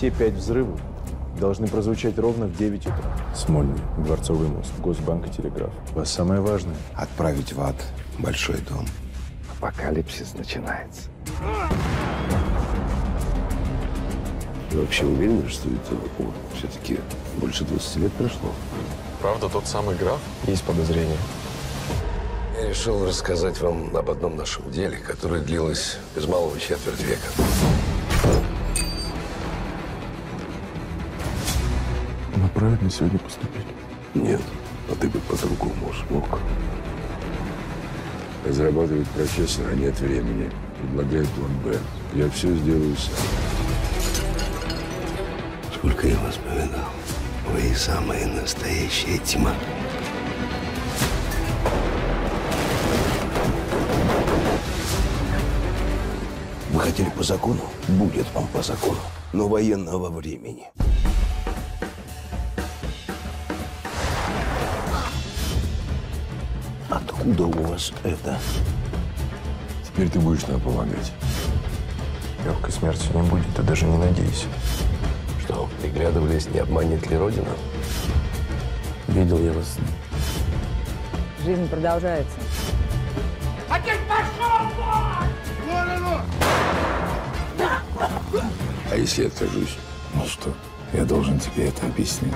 Все пять взрывов должны прозвучать ровно в 9 утра. Смольный, Дворцовый мост, Госбанк и Телеграф. У вас самое важное. Отправить в ад большой дом. Апокалипсис начинается. Вы вообще уверены, что это он? Все-таки больше 20 лет прошло. Правда, тот самый граф? Есть подозрение. Я решил рассказать вам об одном нашем деле, которое длилось без малого четверть века. Правильно сегодня поступили. Нет, а ты бы по-другому смог. Разрабатывает профессор, а нет времени. Предлагает план «Б». Я все сделаю сам. Сколько я вас повидал. Вы самая настоящая тьма. Вы хотели по закону? Будет вам по закону. Но военного времени. Откуда у вас это? Теперь ты будешь нам помогать. Легкой смерти не будет, ты даже не надейся. Что, приглядывались, не обманет ли Родина? Видел я вас. Жизнь продолжается. А если я откажусь? Ну что, я должен тебе это объяснить.